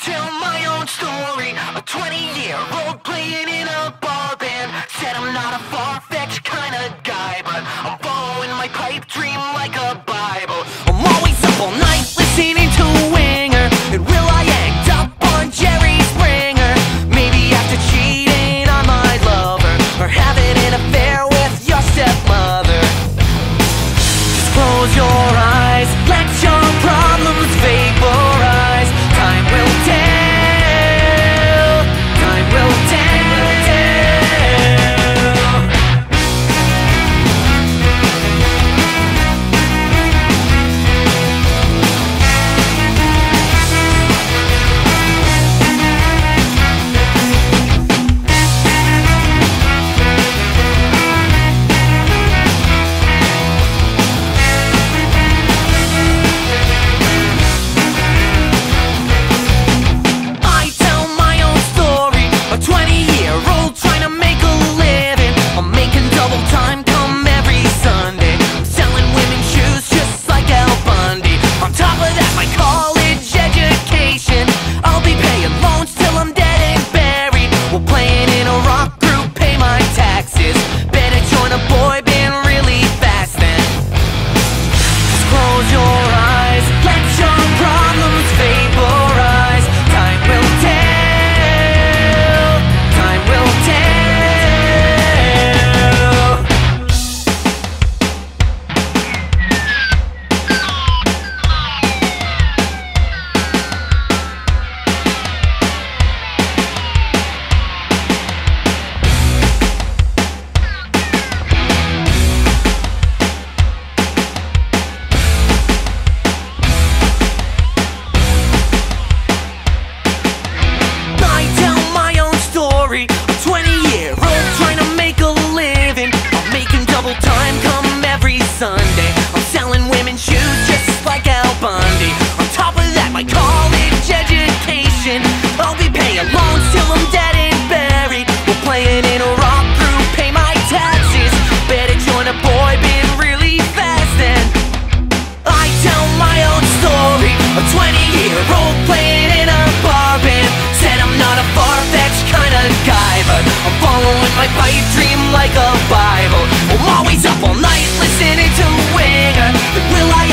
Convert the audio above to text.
tell my own story. A 20 year old playing in a bar band. Said I'm not a far fetched kind of guy, but I'm following my pipe dream like a passion. I'll be paying loans till I'm dead and buried. We're playing in a rock group, pay my taxes. Better join a boy band really fast then. I tell my own story, a 20 year old playing in a bar band. Said I'm not a far fetched kind of guy, but I'm following my pipe dream like a Bible. I'm always up all night listening to Winger. Will I?